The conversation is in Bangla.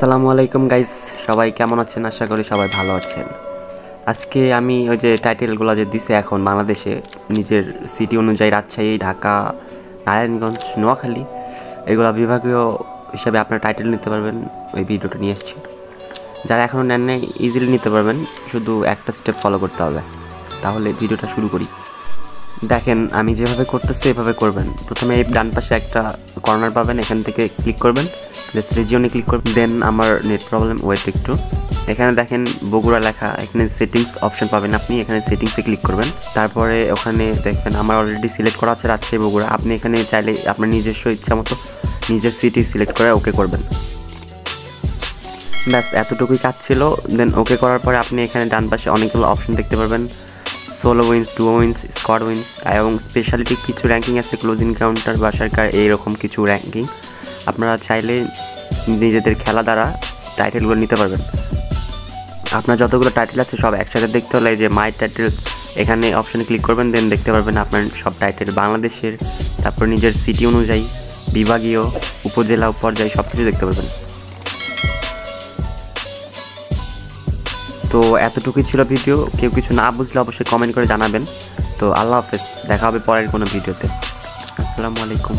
আসসালামু আলাইকুম গাইস সবাই কেমন আছেন? আশা করি সবাই ভালো আছেন। আজকে আমি ওই যে টাইটেলগুলো যে দিছে এখন বাংলাদেশে, নিজের সিটি অনুযায়ী রাজশাহী, ঢাকা, নারায়ণগঞ্জ, নোয়াখালী, এগুলো বিভাগীয় হিসাবে আপনারা টাইটেল নিতে পারবেন। ওই ভিডিওটা নিয়ে এসেছি যারা এখনও নেন নাই ইজিলি নিতে পারবেন। শুধু একটা স্টেপ ফলো করতে হবে। তাহলে ভিডিওটা শুরু করি। দেখেন, আমি যেভাবে করতেছি, এভাবে করবেন। প্রথমে এই ডান পাশে একটা কর্নার পাবেন, এখান থেকে ক্লিক করবেন। প্লেস রিজিয়নে ক্লিক করবেন। দেন আমার নেট প্রবলেম ওয়েট একটু। এখানে দেখেন, বগুড়া লেখা, এখানে সেটিংস অপশন পাবেন আপনি, এখানে সেটিংসে ক্লিক করবেন। তারপরে ওখানে দেখবেন, আমার অলরেডি সিলেক্ট করা আছে রাজশাহী, বগুড়া। আপনি এখানে চাইলে আপনার নিজস্ব ইচ্ছা মতো নিজের সিটি সিলেক্ট করে ওকে করবেন। ব্যাস, এতটুকুই কাজ ছিল। দেন ওকে করার পরে আপনি এখানে ডান পাশে অনেকগুলো অপশন দেখতে পারবেন। Solo wins two wins, squad wins, এবং স্পেশালিটি কিছু র্যাঙ্কিং আছে ক্লোজিং কাউন্টার বা সরকার এইরকম কিছু র্যাঙ্কিং আপনারা চাইলে নিজেদের খেলা দ্বারা টাইটেলগুলো নিতে পারবেন। আপনার যতগুলো টাইটেল আছে, সব একসাথে দেখতে হলে যে মাই টাইটেলস এখানে অপশানে ক্লিক করবেন দেন দেখতে পারবেন আপনার সব টাইটেল বাংলাদেশের, তারপর নিজের সিটি অনুযায়ী, বিভাগীয়, উপজেলা পর্যায়ে সব কিছু দেখতে পারবেন। তো এতটুকুই ছিল ভিডিও। কেউ কিছু না বুঝলে অবশ্যই কমেন্ট করে জানাবেন। তো আল্লাহ হাফেজ, দেখা হবে পরের কোনো ভিডিওতে। আসসালামু আলাইকুম।